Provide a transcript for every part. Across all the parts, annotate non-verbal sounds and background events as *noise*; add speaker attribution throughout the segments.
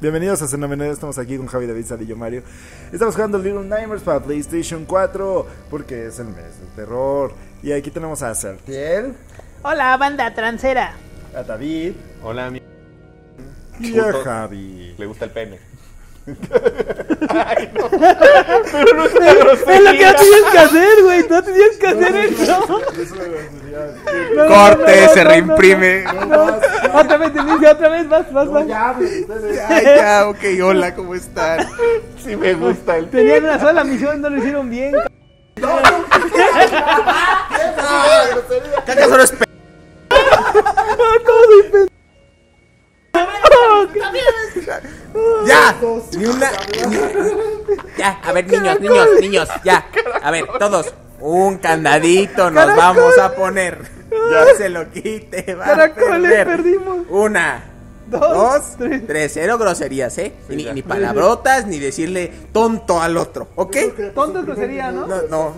Speaker 1: Bienvenidos a Fenomenal, estamos aquí con Javi David Sadillo Mario. Estamos jugando Little Nightmares para PlayStation 4 porque es el mes del terror. Y aquí tenemos a Sartiel,
Speaker 2: Hola, banda transera.
Speaker 1: a David
Speaker 3: Hola, mi...
Speaker 1: y a. Javi.
Speaker 3: Le gusta el pene.
Speaker 2: Es lo que no tenías que hacer, güey. No tenías que hacer eso. No, no,
Speaker 3: Corte,
Speaker 2: no,
Speaker 3: se
Speaker 2: no,
Speaker 3: reimprime.
Speaker 2: no, no. Otra vez, inicia, otra vez, vas, vas, vas.
Speaker 1: ya, pues. *laughs*
Speaker 3: Ay, ya, ok, hola, ¿cómo están? Sí me gusta el
Speaker 2: Tenían una sola misión, no lo hicieron bien. *laughs*
Speaker 3: Caca solo es pe... Ya, ni una... Ya, a ver, niños, niños, niños, ya. A ver, todos. Un candadito nos vamos a poner. *laughs* Ya se lo quite, va a
Speaker 2: Caracoles,
Speaker 3: perder.
Speaker 2: perdimos.
Speaker 3: Una,
Speaker 2: Dos,
Speaker 3: dos,
Speaker 2: tres.
Speaker 3: tres. Cero groserías, ¿eh? ni, ni palabrotas, ni decirle tonto al otro, ¿ok?
Speaker 2: Tonto grosería, ¿no?
Speaker 3: No, no.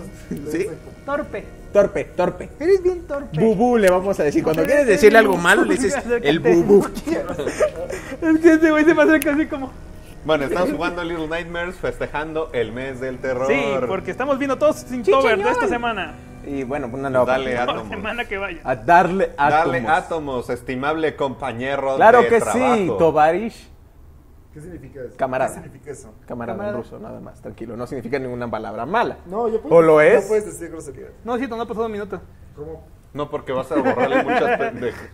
Speaker 3: ¿Sí?
Speaker 2: Torpe.
Speaker 3: Torpe, torpe.
Speaker 2: Eres bien torpe.
Speaker 3: Bubú le vamos a decir. Cuando quieres decirle algo malo, le dices *laughs* el bubú. *laughs*
Speaker 2: Es que ese güey se me acerca así como.
Speaker 4: Bueno, estamos jugando Little Nightmares festejando el mes del terror.
Speaker 5: Sí, porque estamos viendo todos sin cover de esta semana.
Speaker 3: Y bueno, pues una nueva
Speaker 4: Dale átomos.
Speaker 5: semana que vaya.
Speaker 3: A darle átomos.
Speaker 4: Dale átomos, estimable compañero
Speaker 3: Claro
Speaker 4: de
Speaker 3: que
Speaker 4: trabajo.
Speaker 3: sí, Tovarish.
Speaker 1: ¿Qué significa eso?
Speaker 3: Camarada.
Speaker 1: ¿Qué significa eso?
Speaker 3: Camarada,
Speaker 2: Camarada.
Speaker 3: en ruso, nada más, tranquilo. No significa ninguna palabra mala.
Speaker 1: No, yo
Speaker 3: ¿O lo es?
Speaker 1: No puedes decir grosería.
Speaker 5: No, cierto, no ha pasado un minuto.
Speaker 1: ¿Cómo?
Speaker 4: No, porque vas a borrarle muchas *laughs* pendejas.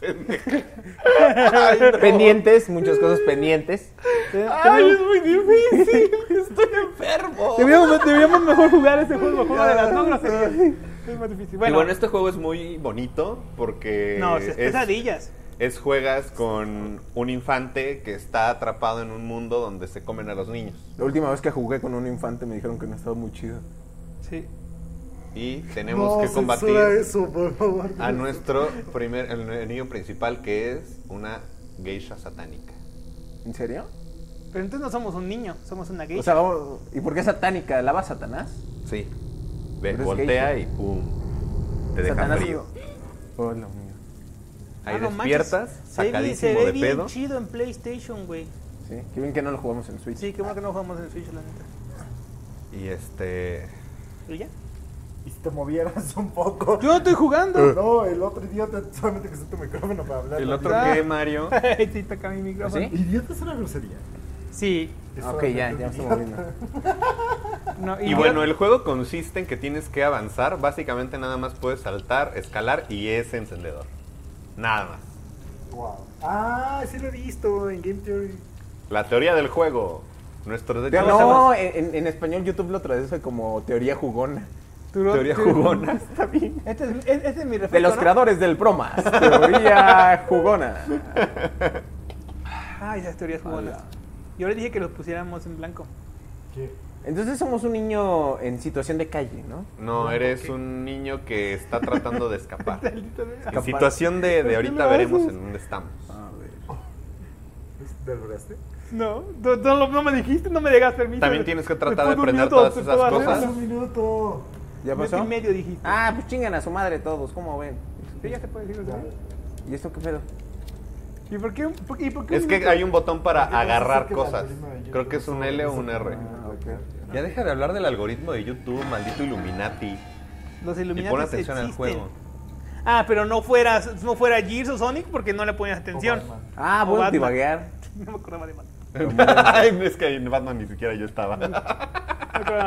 Speaker 4: *laughs*
Speaker 3: Pendientes, muchas cosas pendientes.
Speaker 2: Ay, es muy difícil. *laughs*
Speaker 3: Estoy enfermo.
Speaker 2: Deberíamos, deberíamos mejor jugar ese juego, juego de las no groserías. Es más difícil.
Speaker 4: y
Speaker 2: Bueno,
Speaker 4: bueno, este juego es muy bonito porque
Speaker 5: no, es
Speaker 4: es,
Speaker 5: pesadillas.
Speaker 4: es juegas con un infante que está atrapado en un mundo donde se comen a los niños.
Speaker 3: La última vez que jugué con un infante me dijeron que no estaba muy chido.
Speaker 5: Sí.
Speaker 4: Y tenemos
Speaker 1: No,
Speaker 4: que combatir
Speaker 1: eso, por favor.
Speaker 4: a nuestro primer el enemigo principal que es una geisha satánica.
Speaker 3: ¿En serio?
Speaker 5: Pero entonces no somos un niño, somos una gay.
Speaker 3: O sea, vamos- ¿y por qué satánica? ¿Lava a Satanás?
Speaker 4: Sí. Ve, voltea
Speaker 3: geisha.
Speaker 4: y pum. Te deja
Speaker 3: Satanás
Speaker 4: frío.
Speaker 3: Oh, mío.
Speaker 4: Ahí
Speaker 5: Ah, no
Speaker 4: despiertas,
Speaker 5: manches. Se ve- se
Speaker 4: sacadísimo
Speaker 5: ve
Speaker 4: de
Speaker 5: bien
Speaker 4: pedo.
Speaker 5: chido en PlayStation, güey.
Speaker 3: Sí, qué bien que no lo jugamos en Switch.
Speaker 5: Sí, qué bueno que no jugamos en Switch, la neta.
Speaker 4: Y este.
Speaker 5: ¿Y ya?
Speaker 1: Y si te movieras *laughs* un poco.
Speaker 5: Yo no estoy jugando.
Speaker 1: No, el otro idiota solamente que usa tu micrófono para hablar.
Speaker 4: El otro
Speaker 5: Ah.
Speaker 4: que Mario. *laughs*
Speaker 5: sí, toca mi micrófono.
Speaker 3: ¿Sí?
Speaker 1: Idiota es una grosería.
Speaker 5: Sí.
Speaker 1: Es
Speaker 3: Ok, ya, ya me estoy
Speaker 1: idiota.
Speaker 3: moviendo. *laughs*
Speaker 5: No,
Speaker 4: Y bueno, el juego consiste en que tienes que avanzar. Básicamente nada más puedes saltar, escalar y ese encendedor. Nada más.
Speaker 1: Wow. Ah, sí lo he visto en Game Theory.
Speaker 4: La teoría del juego. Nuestro
Speaker 3: no, en, en español YouTube lo traduce como teoría jugona.
Speaker 4: Teoría jugona. *laughs*
Speaker 3: Está bien.
Speaker 5: Este es, este es mi refresco,
Speaker 3: De los
Speaker 5: ¿no?
Speaker 3: creadores del Promas. *laughs* Teoría jugona.
Speaker 5: Ay, esas teorías jugonas. Yo le dije que los pusiéramos en blanco.
Speaker 1: ¿Qué?
Speaker 3: Entonces somos un niño en situación de calle, ¿no?
Speaker 4: No, eres un niño que está tratando de escapar. *laughs* En
Speaker 3: Escapar.
Speaker 4: situación de, de ahorita veremos en dónde estamos.
Speaker 1: ¿Te lograste?
Speaker 5: No, no, no, lo- no me dijiste, no me dejas permiso.
Speaker 4: También tienes que tratar de aprender todas esas cosas.
Speaker 1: Un minuto.
Speaker 3: ¿Ya pasó?
Speaker 5: y medio dijiste.
Speaker 3: Ah, pues chingan a su madre todos, ¿cómo ven?
Speaker 5: Sí, ya se puede decir, ¿sabes?
Speaker 3: ¿Y esto qué pedo?
Speaker 5: ¿Y por qué? por- ¿Y por qué
Speaker 4: Es que
Speaker 5: minuto?
Speaker 4: hay un botón para agarrar cosas. Creo que es un L o un R.
Speaker 3: Ah, ok.
Speaker 4: Ya deja de hablar del algoritmo de YouTube, maldito Illuminati.
Speaker 5: Los
Speaker 4: Y
Speaker 5: Illuminati
Speaker 4: pon atención al
Speaker 5: existen.
Speaker 4: juego.
Speaker 5: Ah, pero no fuera, no fuera Gears o Sonic porque no le ponías atención.
Speaker 3: Ah, voy a
Speaker 5: Batman.
Speaker 3: divaguear. *laughs*
Speaker 5: No me acordaba de Batman. *laughs*
Speaker 4: Ay, es que en Batman ni siquiera yo estaba. *laughs* No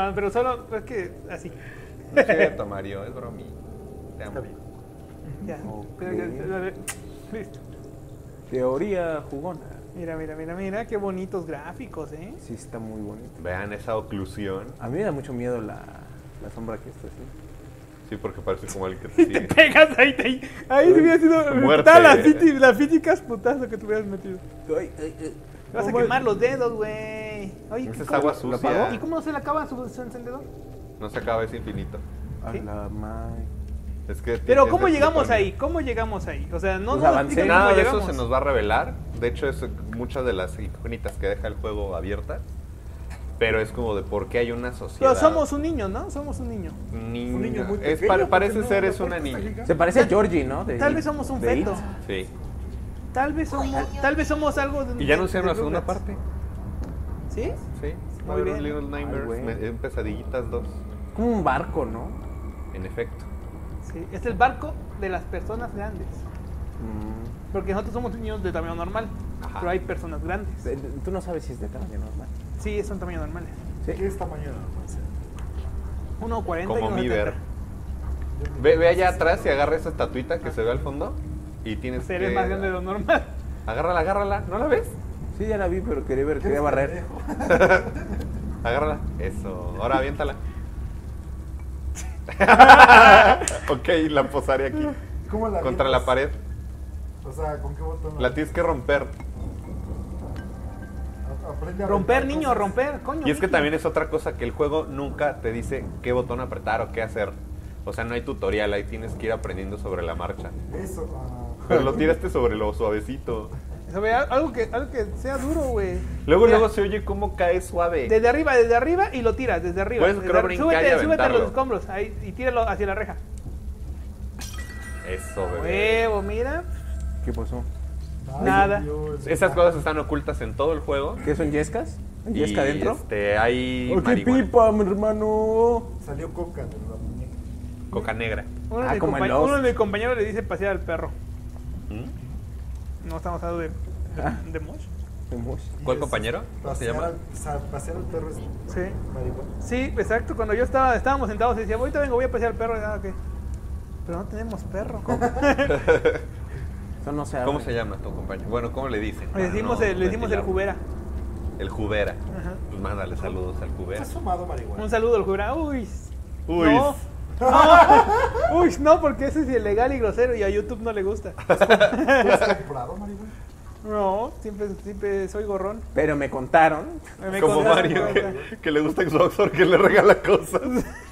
Speaker 5: No pero solo es que así.
Speaker 4: Es cierto, Mario, es bromi. Te amo.
Speaker 1: Está bien.
Speaker 5: Ya. Listo.
Speaker 3: Teoría jugona.
Speaker 5: Mira, mira, mira, mira, qué bonitos gráficos, ¿eh?
Speaker 3: Sí, está muy bonito.
Speaker 4: Vean esa oclusión.
Speaker 3: A mí me da mucho miedo la, la sombra que está así.
Speaker 4: Sí, porque parece como el que *laughs* te
Speaker 5: Y te
Speaker 4: sigue.
Speaker 5: pegas ahí, te, ahí se hubiera sido
Speaker 4: Muerte.
Speaker 5: todas las, físi- las físicas putazo que te hubieras metido.
Speaker 3: Ay, ay, ay.
Speaker 5: Vas a
Speaker 3: ¿Cómo
Speaker 5: quemar los dedos, güey. Oye,
Speaker 4: Esa es
Speaker 5: ¿cómo-
Speaker 4: agua
Speaker 3: ¿Lo
Speaker 4: sucia.
Speaker 5: ¿Y cómo no se le acaba su, su encendedor?
Speaker 4: No se acaba, es infinito.
Speaker 3: A
Speaker 5: ¿Sí?
Speaker 3: la madre.
Speaker 4: Es que
Speaker 5: Pero ¿cómo llegamos ahí? ¿Cómo llegamos ahí? O sea, no
Speaker 3: Pues
Speaker 5: nos
Speaker 4: Nada de eso se nos va a revelar. De hecho, es muchas de las incógnitas que deja el juego abiertas. Pero es como de por qué hay una sociedad.
Speaker 5: Pero somos un niño, ¿no? Somos un niño.
Speaker 4: Niña.
Speaker 1: Un niño muy
Speaker 4: Es
Speaker 1: pequeño,
Speaker 4: parece
Speaker 1: no-
Speaker 4: ser
Speaker 1: no
Speaker 4: es una niña.
Speaker 3: Se parece a Georgie, ¿no? De
Speaker 5: Tal vez somos un feto.
Speaker 3: It.
Speaker 4: Sí.
Speaker 5: Tal vez somos, tal vez somos algo de
Speaker 4: Y ya anunciaron la
Speaker 5: de
Speaker 4: segunda parte.
Speaker 5: ¿Sí?
Speaker 4: Sí.
Speaker 5: Muy bien.
Speaker 4: Little Nightmares, en Pesadillitas 2.
Speaker 3: Como un barco, ¿no?
Speaker 4: En efecto.
Speaker 5: Sí. Es el barco de las personas grandes.
Speaker 3: Mm.
Speaker 5: Porque nosotros somos niños de tamaño normal.
Speaker 4: Ajá.
Speaker 5: Pero hay personas grandes.
Speaker 3: Eh, Tú no sabes si es de tamaño normal.
Speaker 5: Sí, son tamaños normales.
Speaker 1: ¿Qué es tamaño normal? sea?
Speaker 5: 1.40 y
Speaker 4: Como
Speaker 5: 1.70.
Speaker 4: mi ver. Ve, ve allá atrás y agarra esa estatuita que se ve al fondo. Y tienes
Speaker 5: Seres
Speaker 4: que...
Speaker 5: más grande de lo normal.
Speaker 4: Agárrala, agárrala. ¿No la ves?
Speaker 3: Sí, ya la vi, pero quería ver, quería barrer. *laughs*
Speaker 4: Agárrala. Eso. Ahora aviéntala. *laughs* ok, la posaré aquí.
Speaker 1: ¿Cómo la
Speaker 4: Contra la pared.
Speaker 1: O sea, ¿con qué botón?
Speaker 4: La tienes que romper.
Speaker 1: Aprende a
Speaker 5: Romper, niño,
Speaker 1: cosas.
Speaker 5: romper, coño.
Speaker 4: Y es que
Speaker 5: Mickey.
Speaker 4: también es otra cosa que el juego nunca te dice qué botón apretar o qué hacer. O sea, no hay tutorial, ahí tienes que ir aprendiendo sobre la marcha.
Speaker 1: Eso. ah.
Speaker 4: Pero lo tiraste sobre lo suavecito.
Speaker 5: Algo que, algo que sea duro, güey.
Speaker 4: Luego,
Speaker 5: Mira,
Speaker 4: luego se oye cómo cae suave.
Speaker 5: Desde arriba, desde arriba y lo tiras, desde arriba. Desde súbete, súbete a los escombros ahí, y tíralo hacia la reja.
Speaker 4: Eso, bebé.
Speaker 5: Huevo, mira.
Speaker 3: ¿Qué pasó?
Speaker 1: Ay,
Speaker 5: Nada.
Speaker 1: Dios.
Speaker 4: Esas cosas están ocultas en todo el juego.
Speaker 3: ¿Qué son yescas? ¿Hay
Speaker 4: Y,
Speaker 3: yesca adentro?
Speaker 4: Este, hay
Speaker 3: ¡Oh, qué pipa, mi hermano!
Speaker 1: Salió coca de la muñeca.
Speaker 4: Coca negra.
Speaker 5: Uno, de
Speaker 3: Ah,
Speaker 5: mi
Speaker 3: como en
Speaker 5: compañ- uno de mis compañeros le dice pasear al perro.
Speaker 4: ¿Mm?
Speaker 5: No estamos hablando de, de,
Speaker 3: Ah.
Speaker 5: de Mosh.
Speaker 4: ¿Cuál compañero? ¿Cómo se
Speaker 1: pasear
Speaker 4: llama?
Speaker 1: al- pasear al perro es
Speaker 5: Sí.
Speaker 1: marihuana.
Speaker 5: Sí, exacto. Cuando yo estaba, estábamos sentados y decía, ahorita vengo, voy a pasear al perro. Y, ah, ok. Pero no tenemos perro. *laughs*
Speaker 3: Eso no se
Speaker 4: ¿Cómo se llama tu compañero? Bueno, ¿cómo le dicen?
Speaker 5: Le decimos,
Speaker 4: Para
Speaker 5: el, le decimos el jubera.
Speaker 4: El jubera.
Speaker 5: Ajá.
Speaker 4: Pues mándale saludos al jubera.
Speaker 1: ¿Has fumado marihuana?
Speaker 5: Un saludo al jubera. Uy.
Speaker 4: Uy.
Speaker 5: No. No. *laughs* Uy, no, porque ese es ilegal y grosero y a YouTube no le gusta. *laughs*
Speaker 1: ¿Tú has comprado marihuana?
Speaker 5: No, siempre, siempre soy gorrón.
Speaker 3: Pero me contaron.
Speaker 5: Me
Speaker 4: Como
Speaker 5: contaron,
Speaker 4: Mario,
Speaker 5: me
Speaker 4: que,
Speaker 5: contaron.
Speaker 4: que le gusta Xbox porque le regala cosas.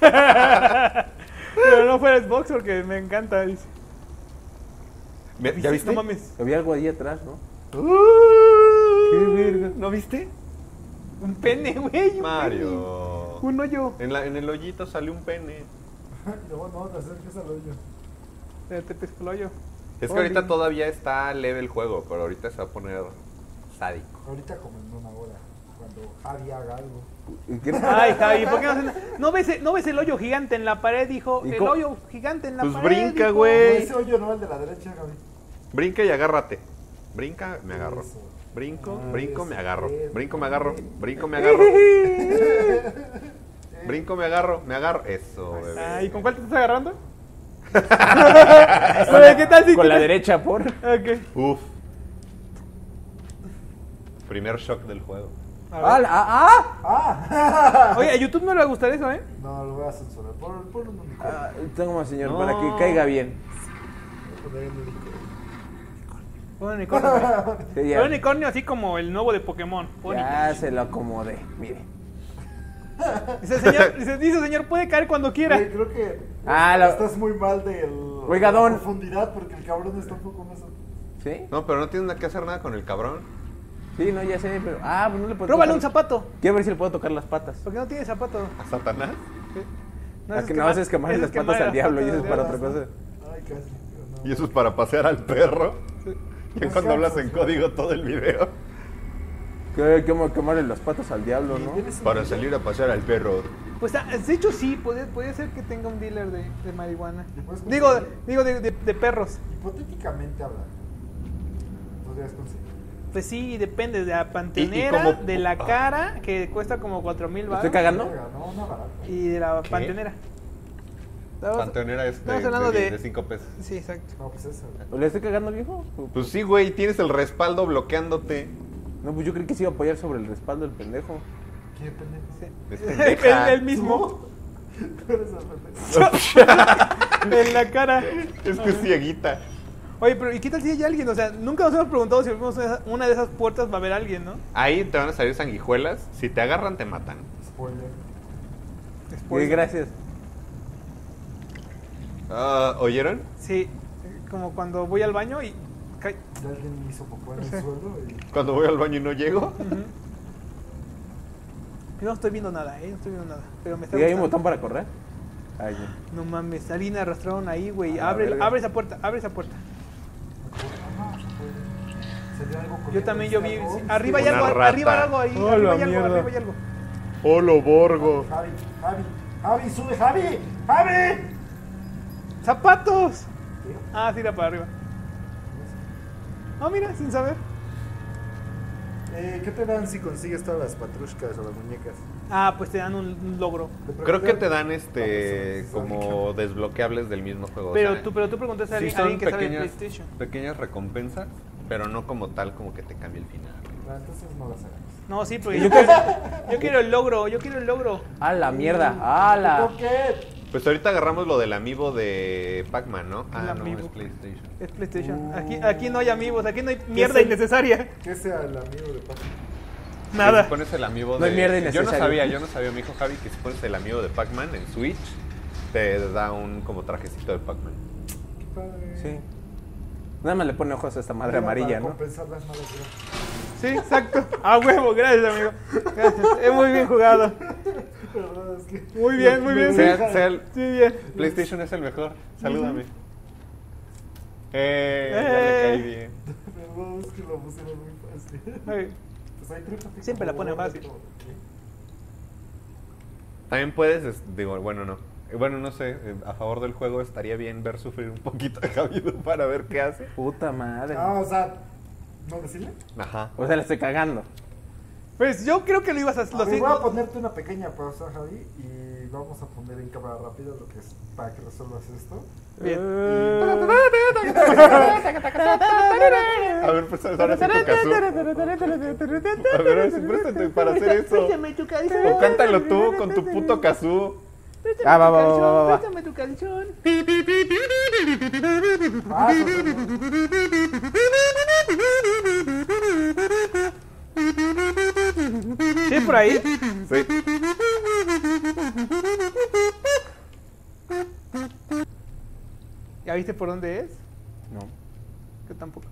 Speaker 4: *laughs*
Speaker 5: Pero no fuera Xbox porque me encanta. dice.
Speaker 4: ¿Ya viste?
Speaker 5: No mames.
Speaker 3: Había algo ahí atrás, ¿no?
Speaker 4: ¿Qué verga? ¿No viste?
Speaker 5: Un pene, güey.
Speaker 4: Mario.
Speaker 5: pene. Un hoyo.
Speaker 4: En, la, en el hoyito salió un pene. *laughs*
Speaker 1: No, no, te acerques al hoyo.
Speaker 5: Te pesco el hoyo.
Speaker 4: Es que ahorita todavía está leve el juego, pero ahorita se va a poner sádico.
Speaker 1: Ahorita como en una hora, cuando Javi haga algo.
Speaker 3: ¿Y qué- *laughs*
Speaker 5: Ay, Javi, ¿por qué no, haces- no ves, el- no ves el hoyo gigante en la pared, dijo?
Speaker 3: ¿Y
Speaker 5: El
Speaker 3: cómo?
Speaker 5: hoyo gigante en la
Speaker 4: Pues
Speaker 5: pared.
Speaker 4: brinca,
Speaker 5: dijo.
Speaker 4: güey.
Speaker 1: Ese hoyo no, el de la derecha, Javi.
Speaker 4: Brinca y agárrate. Brinca, me agarro.
Speaker 1: Eso.
Speaker 4: Brinco,
Speaker 1: Ah,
Speaker 4: brinco,
Speaker 1: eso,
Speaker 4: me agarro.
Speaker 1: eso.
Speaker 4: Brinco, me agarro. Brinco, me *laughs* agarro. Brinco, me agarro, me agarro. Eso, bebé.
Speaker 5: Ay, ¿con cuál te estás agarrando? *laughs* Oye, ¿qué tal si
Speaker 3: Con la derecha, por.
Speaker 5: Ok.
Speaker 4: Uf. Primer shock del juego.
Speaker 5: A ver.
Speaker 3: ¡Ah! la- ¡Ah!
Speaker 1: ¡Ah! *laughs*
Speaker 5: Oye, a YouTube no le va a gustar eso, ¿eh?
Speaker 1: No, lo voy a censurar. Pon, pon un unicornio.
Speaker 3: ah tengo más, señor,
Speaker 4: No.
Speaker 3: para que caiga bien.
Speaker 1: Voy a poner un unicornio. *laughs*
Speaker 5: Un unicornio. güey.
Speaker 3: Sí,
Speaker 5: unicornio así como el nuevo de Pokémon. Pony.
Speaker 3: ya se lo acomodé. Mire. *laughs*
Speaker 5: Dice, señor, *laughs* dice, dice, señor, puede caer cuando quiera.
Speaker 1: Creo que
Speaker 3: Ah, la-
Speaker 1: estás muy mal del,
Speaker 3: Oiga,
Speaker 1: de la
Speaker 3: don.
Speaker 1: profundidad porque el cabrón está un poco más...
Speaker 3: ¿Sí?
Speaker 4: No, pero no tienes nada que hacer nada con el cabrón.
Speaker 3: Sí, no, ya sé, pero. Ah, pues no le puedo
Speaker 5: Róbale
Speaker 3: tocar-
Speaker 5: un zapato.
Speaker 3: Quiero ver si le puedo tocar las patas.
Speaker 5: Porque no tiene zapato.
Speaker 4: ¿A Satanás?
Speaker 3: Ah,
Speaker 5: es
Speaker 3: que no haces quemar las patas al diablo y eso es para otra cosa.
Speaker 1: Ay, casi. no.
Speaker 4: Y eso es para pasear al perro. Ya
Speaker 1: Pues
Speaker 4: cuando hablas en código todo el video.
Speaker 3: Que quemo- quemarle las patas al diablo, ¿no?
Speaker 1: ¿Tienes un-
Speaker 4: Para salir a pasear al perro.
Speaker 5: Pues ah, de hecho sí, puede, puede ser que tenga un dealer de, de marihuana.
Speaker 1: ¿Le puedes
Speaker 5: Digo, digo de, de- de perros.
Speaker 1: Hipotéticamente hablando, podrías conseguir.
Speaker 5: Pues sí, depende de la pantenera,
Speaker 4: como-
Speaker 5: de la
Speaker 4: ah.
Speaker 5: cara, que cuesta como 4 mil
Speaker 3: ¿Estoy
Speaker 5: baros.
Speaker 3: cagando?
Speaker 1: Una barata.
Speaker 5: Y de la
Speaker 4: ¿Qué?
Speaker 5: pantenera. Estamos-
Speaker 4: Panteonera es de,
Speaker 5: estamos hablando
Speaker 4: de,
Speaker 5: de-
Speaker 4: de cinco pesos.
Speaker 5: Sí, exacto.
Speaker 1: No, pues eso.
Speaker 3: ¿O ¿Le estoy cagando viejo?
Speaker 4: Pues sí, güey, tienes el respaldo bloqueándote.
Speaker 3: No, pues yo creí que se iba a apoyar sobre el respaldo del pendejo.
Speaker 1: ¿Qué pendejo?
Speaker 4: Es
Speaker 5: el, *laughs*
Speaker 4: pendeja.
Speaker 5: el mismo. *laughs*
Speaker 1: El
Speaker 5: en la cara.
Speaker 4: Es que es cieguita.
Speaker 5: Oye, pero ¿y qué tal si hay alguien? O sea, nunca nos hemos preguntado si abrimos una de esas puertas va a haber alguien, ¿no?
Speaker 4: Ahí te van a salir sanguijuelas. Si te agarran, te matan.
Speaker 1: Spoiler.
Speaker 3: Sí, gracias.
Speaker 4: Ah, ¿Oyeron?
Speaker 5: Sí, como cuando voy al baño y... cae-
Speaker 1: Ya alguien hizo popó en el suelo y...
Speaker 4: Cuando voy al baño y no llego.
Speaker 5: Yo no estoy viendo nada, ¿eh? No estoy viendo nada. Pero me está
Speaker 3: ¿Y hay un botón para correr? Ay.
Speaker 5: No mames, alguien arrastraron ahí, güey. Abre,
Speaker 3: verga.
Speaker 5: abre esa puerta, abre esa puerta. Yo también yo vi. sí, Arriba hay algo,
Speaker 4: rata.
Speaker 5: arriba hay algo ahí.
Speaker 2: Oh,
Speaker 5: arriba hay algo, arriba hay algo.
Speaker 4: ¡Holo, Borgo!
Speaker 1: Javi, Javi, Javi, sube, Javi, Javi.
Speaker 5: ¡Zapatos! Ah, sí, era para arriba. No, mira, sin saber.
Speaker 1: Eh, ¿Qué te dan si consigues todas las patrushkas o las muñecas?
Speaker 5: Ah, pues te dan un logro.
Speaker 4: Creo que te dan este como desbloqueables del mismo juego. o
Speaker 5: Pero
Speaker 4: sea,
Speaker 5: tú, pero tú preguntaste a
Speaker 4: sí
Speaker 5: alguien,
Speaker 4: son
Speaker 5: alguien que sabe de
Speaker 4: pequeñas,
Speaker 5: PlayStation.
Speaker 4: pequeñas recompensas, pero no como tal como que te cambie el final.
Speaker 1: Ah, entonces no las hagas.
Speaker 5: No, sí, porque yo quiero, yo quiero el logro, yo quiero el logro.
Speaker 3: A la mierda, a la.
Speaker 4: Pues ahorita agarramos lo del amiibo de Pac-Man, ¿no? Ah, no,
Speaker 5: amiibo.
Speaker 4: es PlayStation.
Speaker 5: Es PlayStation. Aquí, aquí no hay amigos, aquí no hay mierda innecesaria.
Speaker 1: ¿Qué sea el amigo de Pac?
Speaker 5: Nada.
Speaker 4: Si pones el amiibo
Speaker 3: No
Speaker 4: de...
Speaker 3: hay mierda
Speaker 4: Yo no
Speaker 3: innecesaria.
Speaker 4: sabía, yo no sabía, me dijo Javi que si pones el amiibo de Pac-Man en Switch, te da un como trajecito de Pac-Man.
Speaker 1: Qué padre.
Speaker 3: Sí. Nada más le pone ojos a esta madre amarilla,
Speaker 1: para
Speaker 3: ¿no?
Speaker 1: compensar las malas.
Speaker 5: Sí, exacto. A huevo, gracias, amigo. Gracias. Es muy bien jugado. Muy bien, muy bien. Sí,
Speaker 4: Sea, sea el-
Speaker 5: Sí, bien.
Speaker 4: PlayStation es el mejor. Salúdame. Eh, ya
Speaker 5: Eh.
Speaker 4: le caí bien.
Speaker 1: Perdón, es que lo pusieron muy fácil.
Speaker 5: Ay,
Speaker 1: Pues ahí
Speaker 5: Siempre la pone fácil.
Speaker 4: También puedes, es- digo, bueno, no. Eh, Bueno, no sé, eh, a favor del juego estaría bien ver sufrir un poquito a Javido *laughs* para ver qué hace.
Speaker 3: Puta madre.
Speaker 1: Ah, o sea, ¿no decirle?
Speaker 4: Ajá.
Speaker 3: O sea, le estoy cagando.
Speaker 5: Pues yo creo que lo ibas a sí-
Speaker 1: voy a ponerte una pequeña pausa, Javi, y vamos a poner en cámara rápida lo que es para que resuelvas esto.
Speaker 5: Bien. *laughs*
Speaker 4: A ver, pues ahora sí tu. A ver, préstate para hacer eso. O cántalo tú con tu puto kazoo.
Speaker 3: Ah, va, va, va, va, va, va.
Speaker 5: Préstame tu canción.
Speaker 1: Ah,
Speaker 5: Sí, por ahí.
Speaker 4: Sí.
Speaker 5: ¿Ya viste por dónde es?
Speaker 3: No.
Speaker 5: Yo tampoco.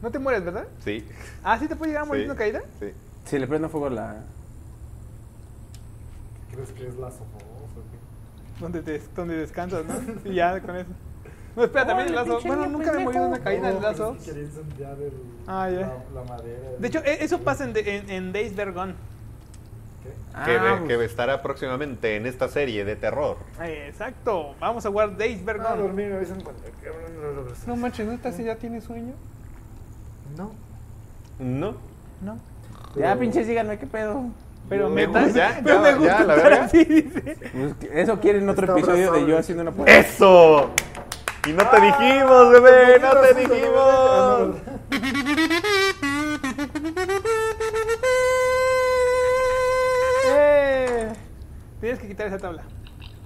Speaker 5: No te mueres, ¿verdad?
Speaker 4: Sí.
Speaker 5: Ah, ¿sí te puede llegar a morir
Speaker 4: sí,
Speaker 5: una caída?
Speaker 4: Sí.
Speaker 3: Si le prendo fuego la.
Speaker 1: ¿Crees que es la qué?
Speaker 5: Donde, te, donde descansas, ¿no? Y ya con eso. No, espera, también el lazo. Bueno, nunca me he morido de una caída en el
Speaker 1: No,
Speaker 5: lazo. Ah, ya.
Speaker 1: la, la madera.
Speaker 5: De hecho, e- eso pasa en, en, en Days They're Gone.
Speaker 1: ¿Qué?
Speaker 4: Que,
Speaker 3: Ah,
Speaker 4: que estará próximamente en esta serie de terror.
Speaker 5: Exacto. Vamos a jugar Days They're
Speaker 1: Ah, cuando
Speaker 4: No manches, ¿neta si ya tiene sueño?
Speaker 1: No.
Speaker 4: No.
Speaker 5: No.
Speaker 3: Ya, pinches, díganme qué pedo.
Speaker 5: Pero me gusta,
Speaker 4: ¿Ya?
Speaker 5: pero *laughs*
Speaker 4: ¿Ya?
Speaker 5: me
Speaker 4: ¿Ya,
Speaker 5: gusta
Speaker 4: la
Speaker 5: estar
Speaker 4: verga?
Speaker 5: así, dice.
Speaker 3: Pues, eso quieren otro
Speaker 1: Está
Speaker 3: episodio de yo haciendo una puerta.
Speaker 4: ¡Eso! Y no te dijimos, bebé, no te dijimos.
Speaker 5: Eh, Tienes que quitar esa tabla.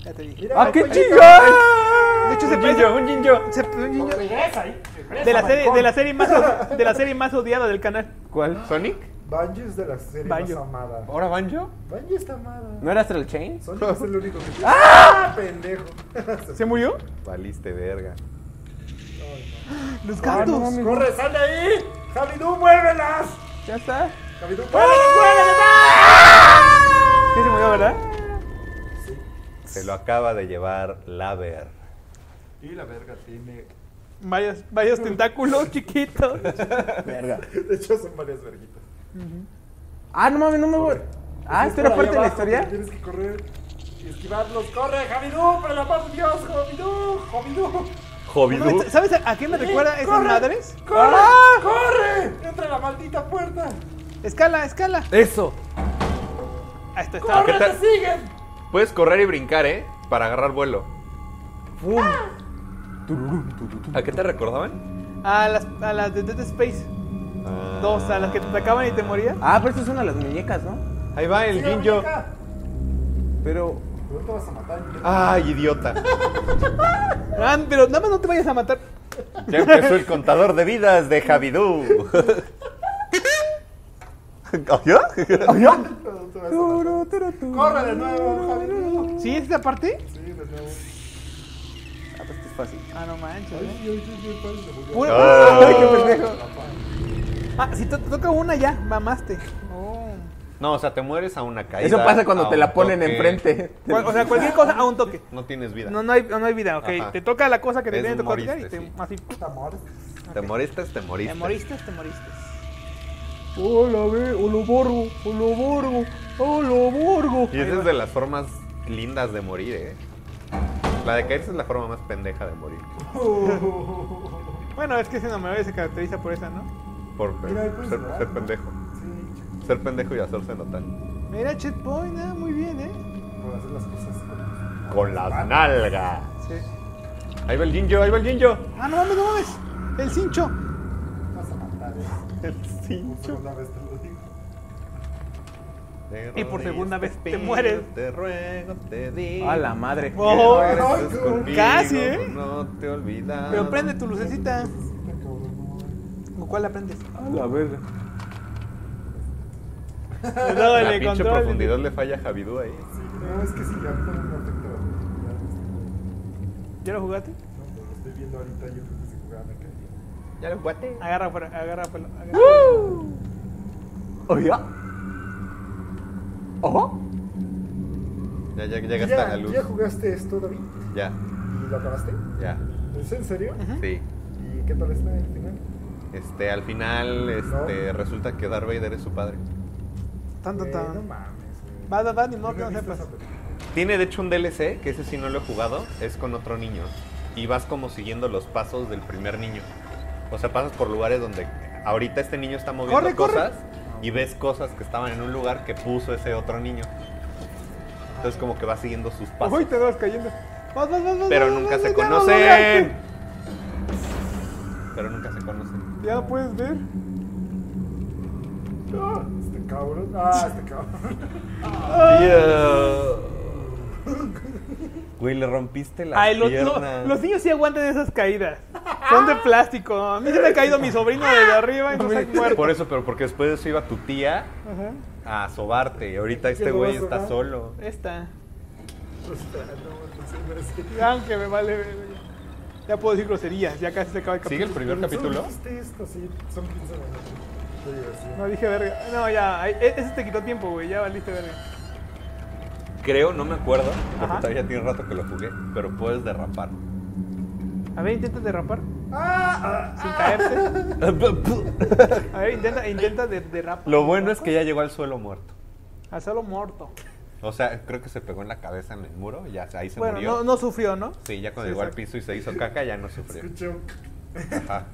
Speaker 5: Ya te dije.
Speaker 1: Mira,
Speaker 3: ¡Ah, qué chingón!
Speaker 5: De hecho, se
Speaker 4: Un
Speaker 5: parece-
Speaker 4: jinjo, un jinjo.
Speaker 5: se- un niño-
Speaker 1: Regresa ahí. regresa,
Speaker 5: de la serie, de la serie más de la serie más odiada del canal.
Speaker 3: ¿Cuál?
Speaker 4: ¿Sonic?
Speaker 1: Banjo es de la serie
Speaker 5: Banjo.
Speaker 1: más amada.
Speaker 4: ¿Ahora Banjo?
Speaker 1: Banjo está amada.
Speaker 3: ¿No era Astral Chain?
Speaker 1: Sonic es el único que tiene. *laughs* ¡Ah! Pendejo. *laughs*
Speaker 5: ¿Se murió?
Speaker 4: Valiste verga.
Speaker 5: Los
Speaker 1: Ah,
Speaker 5: gatos.
Speaker 1: ¡Corre, sal de ahí! ¡Javidú, muévelas!
Speaker 3: Ya está.
Speaker 1: ¡Javidú, muévelas, muévelas!
Speaker 5: Sí se murió, ¿verdad?
Speaker 4: Se lo acaba de llevar Laver.
Speaker 1: Y la verga tiene.
Speaker 5: Varios, varios tentáculos chiquitos.
Speaker 3: Verga. *laughs*
Speaker 1: De hecho, son varias verguitas.
Speaker 3: Ah, no mames, no me voy. Ah,
Speaker 1: Es
Speaker 3: ¿esto era
Speaker 1: ahí
Speaker 3: parte de la historia?
Speaker 1: Tienes que correr y esquivarlos. ¡Corre, Javidú! ¡Por el amor de Dios, Javidú! ¡Javidú!
Speaker 4: Jovidú.
Speaker 5: ¿Sabes a qué me recuerda esas
Speaker 1: ¡Corre!
Speaker 5: madres?
Speaker 1: ¡Corre! ¡Corre! ¡Entra a la maldita puerta!
Speaker 5: Escala, escala.
Speaker 3: Eso.
Speaker 5: Ah, esto está.
Speaker 1: ¡Corre, te siguen!
Speaker 4: Puedes correr y brincar, ¿eh? Para agarrar vuelo. ¿A qué te recordaban?
Speaker 5: A las, a las de Dead Space.
Speaker 4: Ah.
Speaker 5: Dos, a las que te atacaban y te morías.
Speaker 3: Ah, pero esta es una de las muñecas, ¿no?
Speaker 4: Ahí va el
Speaker 1: muñeca.
Speaker 3: Pero.
Speaker 1: Pero te vas a matar.
Speaker 4: Ay, idiota. *laughs*
Speaker 5: Ah, pero nada más no te vayas a matar.
Speaker 4: Ya empezó el contador de vidas de Javidú. *laughs* ¿Oyó? *laughs*
Speaker 1: A matar. ¡Corre de nuevo, Javidú!
Speaker 5: ¿Sí es esa parte?
Speaker 1: Sí, de nuevo.
Speaker 3: Ah, pues esto es fácil.
Speaker 5: Ah, no manches.
Speaker 1: Ay,
Speaker 5: ¿eh?
Speaker 1: ay, ay, ay, se murió.
Speaker 5: Puro-. Ay, qué pendejo. Ah, si te te toca una ya, mamaste. Oh.
Speaker 4: No, o sea, te mueres a una caída.
Speaker 3: Eso pasa cuando te la ponen
Speaker 4: toque.
Speaker 3: enfrente.
Speaker 5: O sea, cualquier cosa a un toque.
Speaker 4: No tienes vida.
Speaker 5: No, no, hay, no hay vida, ok.
Speaker 4: Ajá.
Speaker 5: Te toca la cosa que te
Speaker 4: Es
Speaker 5: tiene que tocar y
Speaker 4: moriste,
Speaker 5: te,
Speaker 4: sí.
Speaker 5: así.
Speaker 4: Te moriste, te moriste.
Speaker 5: Te moriste, te moriste. Hola, ve, hola, borgo, hola, borgo, hola, borgo.
Speaker 4: Y esa es de las formas lindas de morir, ¿eh? La de caerse es la forma más pendeja de morir. *laughs*
Speaker 5: Bueno, es que ese no se caracteriza por esa, ¿no?
Speaker 4: Por
Speaker 1: Mira,
Speaker 4: ser, pendejo. Ser pendejo y hacerse notar.
Speaker 5: Mira, Checkpoint, ah, muy bien, ¿eh?
Speaker 1: Por hacer las cosas con-
Speaker 4: Con las nalgas.
Speaker 5: Sí.
Speaker 4: Ahí va el Jinjo, ahí va el Jinjo.
Speaker 5: Ah, no mames, no mames. El cincho.
Speaker 1: Vas a matar, ¿eh?
Speaker 4: El
Speaker 1: Por
Speaker 4: cincho.
Speaker 1: segunda vez te lo digo.
Speaker 5: Y por segunda vez te mueres.
Speaker 4: Te ruego, te digo.
Speaker 3: A la madre.
Speaker 5: Oh, casi, ¿eh?
Speaker 4: No te olvidas.
Speaker 5: Pero prende tu lucecita. ¿O cuál *laughs* la prendes?
Speaker 3: A la verga.
Speaker 5: No,
Speaker 4: La
Speaker 5: le
Speaker 4: pinche
Speaker 5: control.
Speaker 4: profundidad le falla a Javidú ahí.
Speaker 1: No, es que sí, a mí también me afecta.
Speaker 5: ¿Ya lo jugaste?
Speaker 1: No, pero lo estoy viendo ahorita, yo creo que si jugaba me caería.
Speaker 4: Ya lo guate.
Speaker 5: Agarra, fuera, agarra, agarra.
Speaker 3: Oiga. Ojo.
Speaker 4: Ya, ya llegaste a la
Speaker 1: ¿Ya,
Speaker 4: luz.
Speaker 1: ¿Ya jugaste esto, David?
Speaker 4: Ya,
Speaker 1: ¿Y lo acabaste?
Speaker 4: ya.
Speaker 1: ¿Es en serio?
Speaker 4: Sí.
Speaker 1: ¿Y qué tal está el final?
Speaker 4: Este, al final, este, resulta que Darth Vader es su padre.
Speaker 5: Tan, tan,
Speaker 1: Eh, no mames.
Speaker 5: Va, va, va, ni modo que
Speaker 1: no
Speaker 5: sepas.
Speaker 4: Tiene de hecho un DLC, que ese sí no lo he jugado, es con otro niño. Y vas como siguiendo los pasos del primer niño. O sea, pasas por lugares donde ahorita este niño está moviendo
Speaker 5: Corre, corre.
Speaker 4: cosas y ves cosas que estaban en un lugar que puso ese otro niño. Entonces como que vas siguiendo sus pasos.
Speaker 5: Uy, te vas cayendo. Vas, vas, vas, vas,
Speaker 4: Pero
Speaker 5: vas,
Speaker 4: nunca
Speaker 5: vas,
Speaker 4: se
Speaker 5: ya no
Speaker 4: conocen.
Speaker 5: lograste.
Speaker 4: Pero nunca se conocen.
Speaker 5: Ya lo puedes ver.
Speaker 1: Ah, este cabrón. Ah, este cabrón.
Speaker 4: Güey, le rompiste la
Speaker 5: Ay, los,
Speaker 4: pierna.
Speaker 5: lo- los niños sí aguantan esas caídas. Son de plástico. A mí se me ha caído mi sobrino desde arriba y no se ha muerto.
Speaker 4: Por eso, pero porque después de eso iba tu tía
Speaker 5: Ajá.
Speaker 4: a sobarte. Y ahorita este güey está solo.
Speaker 1: No, no.
Speaker 5: Ya, Aunque me vale. Ya puedo decir groserías. Ya casi se acaba el
Speaker 4: ¿Sigue el
Speaker 5: capítulo.
Speaker 4: primer capítulo?
Speaker 1: dijiste esto, sí, son 15 minutos.
Speaker 5: No dije verga. No, ya. e- Ese te quitó tiempo, güey. Ya valiste verga.
Speaker 4: Creo, no me acuerdo, porque
Speaker 5: Ajá.
Speaker 4: todavía tiene rato que lo jugué, pero puedes derrapar.
Speaker 5: A ver, intenta derrapar.
Speaker 1: Ah,
Speaker 5: Sin caerte. *laughs* A ver, intenta, intenta de, derrapar.
Speaker 4: Lo bueno es que ya llegó al suelo muerto.
Speaker 5: A solo muerto.
Speaker 4: O sea, creo que se pegó en la cabeza en el muro y ya ahí se
Speaker 5: Bueno,
Speaker 4: murió.
Speaker 5: no, no sufrió, ¿no?
Speaker 4: Sí, ya cuando
Speaker 5: Sí,
Speaker 4: llegó al piso y se hizo caca ya no sufrió.
Speaker 1: escuché un...
Speaker 4: Ajá.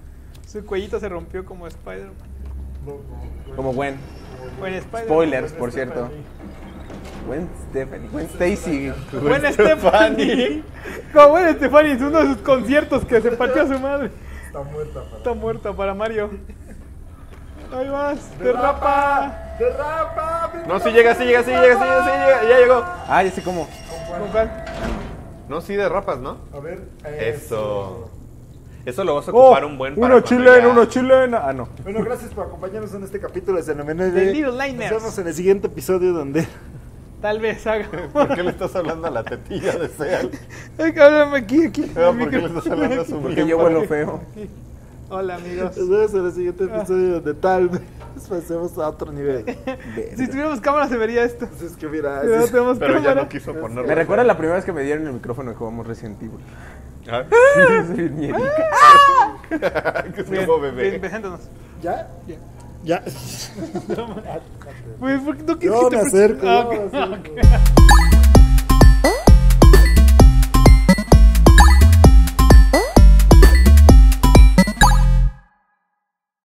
Speaker 5: Su cuellito se rompió como Spider-Man.
Speaker 3: Como Gwen.
Speaker 5: Bueno, Spider-Man.
Speaker 3: Spoilers, por cierto. Gwen Stephanie. Gwen Stacy.
Speaker 5: Buen Stephanie. Como buen Stephanie es uno de sus conciertos que se partió a su madre.
Speaker 1: Está muerta para...
Speaker 5: Está muerta para Mario. Ahí vas, derrapa.
Speaker 1: ¡Derrapa!
Speaker 4: No, sí llega, sí llega, sí llega, sí llega, sí llega, ya llegó.
Speaker 3: Ah, ya sé cómo.
Speaker 5: ¿Con cuál?
Speaker 4: No, sí derrapas, ¿no?
Speaker 1: A ver,
Speaker 4: Eso. Eso lo vas a
Speaker 3: Oh,
Speaker 4: ocupar un buen para
Speaker 3: uno chileno,
Speaker 4: ya-
Speaker 3: uno chileno. Ah, no.
Speaker 1: Bueno, gracias por acompañarnos en este capítulo de Fenomenal.
Speaker 5: The Little Liners.
Speaker 1: Nos vemos en el siguiente episodio donde... *laughs*
Speaker 5: Tal vez haga. *laughs*
Speaker 4: ¿Por qué le estás hablando a la tetilla de Seal? *laughs*
Speaker 5: Ay, cabrón, aquí, aquí.
Speaker 4: ¿Por qué le estás hablando a su
Speaker 3: Porque yo vuelo feo.
Speaker 5: Hola, amigos.
Speaker 1: Nos vemos en el siguiente episodio donde tal vez pasemos a otro nivel. *laughs*
Speaker 5: Si tuviéramos cámara se vería esto.
Speaker 1: Entonces, ¿qué hubiera?
Speaker 5: Pero no tenemos
Speaker 4: Pero ya no quiso ponerlo.
Speaker 3: Me recuerda la primera vez que me dieron el micrófono y jugamos Resident Evil.
Speaker 4: Ah, *laughs* *laughs* que es
Speaker 5: Bien,
Speaker 4: como bebé.
Speaker 5: preséntanos.
Speaker 1: ¿Ya?
Speaker 5: Ya.
Speaker 1: Ya.
Speaker 5: Pues, ¿por qué no que
Speaker 1: me.
Speaker 5: Ah,
Speaker 1: acerco.
Speaker 5: ok.